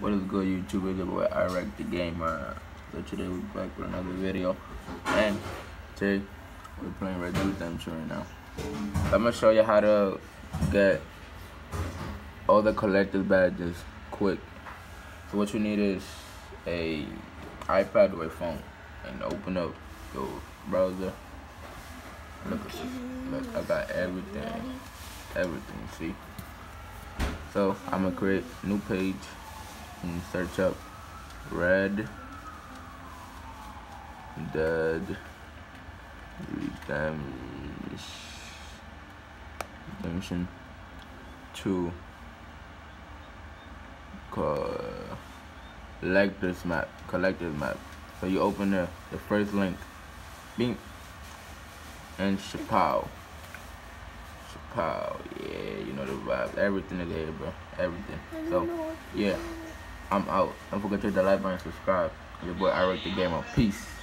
What is good, YouTube? It's your boy IREK the Gamer. So today we're back with another video, and today we're playing Red Dead Redemption right now. I'm gonna show you how to get all the collector's badges quick. So what you need is a iPad or a phone, and open up your browser. Look, look, I got everything, everything. See. So I'm gonna create new page and search up Red Dead Redemption 2 collector's map collector's map. So you open the, the first link bing and Chappelle. Chappelle yeah you know the vibes everything is there bro. Everything. So yeah I'm out. Don't forget to hit the like button and subscribe. Your boy IREK the Gamer peace